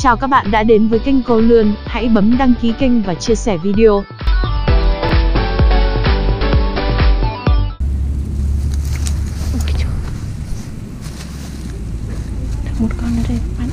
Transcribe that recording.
Chào các bạn đã đến với kênh Cô Lươn, hãy bấm đăng ký kênh và chia sẻ video. Một con ở đây bắn.